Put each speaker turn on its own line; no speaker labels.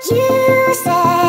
You said